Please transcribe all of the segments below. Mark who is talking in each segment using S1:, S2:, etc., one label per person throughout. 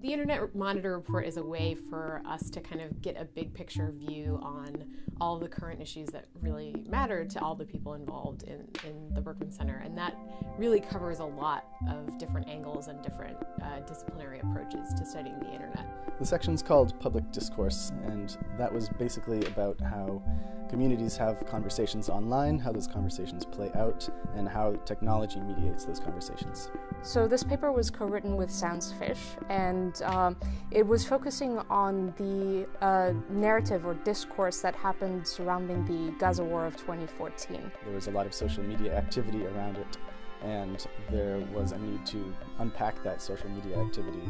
S1: The Internet Monitor Report is a way for us to kind of get a big picture view on all the current issues that really matter to all the people involved in, in the Berkman Center. And that really covers a lot of different angles and different uh, disciplinary approaches to studying the Internet.
S2: The section's called Public Discourse, and that was basically about how communities have conversations online, how those conversations play out, and how technology mediates those conversations.
S3: So this paper was co-written with Sands Fish, and um, it was focusing on the uh, narrative or discourse that happened surrounding the Gaza War of 2014.
S2: There was a lot of social media activity around it, and there was a need to unpack that social media activity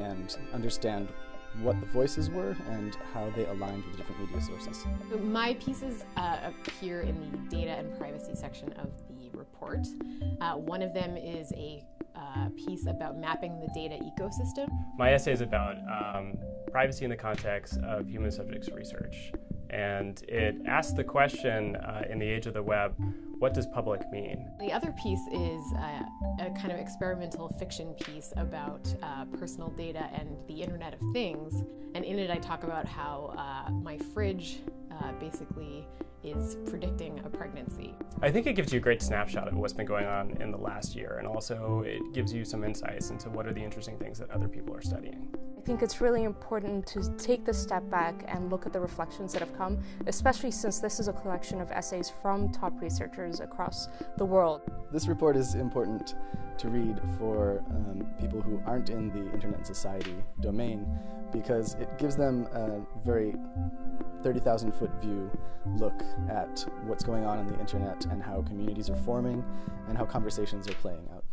S2: and understand what the voices were and how they aligned with different media sources.
S1: My pieces uh, appear in the data and privacy section of the report. Uh, one of them is a uh, piece about mapping the data ecosystem.
S4: My essay is about um, privacy in the context of human subjects research. And it asks the question uh, in the age of the web what does public mean?
S1: The other piece is uh, a kind of experimental fiction piece about uh, personal data and the Internet of Things. And in it, I talk about how uh, my fridge uh, basically is predicting a pregnancy.
S4: I think it gives you a great snapshot of what's been going on in the last year, and also it gives you some insights into what are the interesting things that other people are studying.
S3: I think it's really important to take the step back and look at the reflections that have come, especially since this is a collection of essays from top researchers across the world.
S2: This report is important to read for um, people who aren't in the Internet and Society domain because it gives them a very 30,000 foot view look at what's going on on the internet and how communities are forming and how conversations are playing out.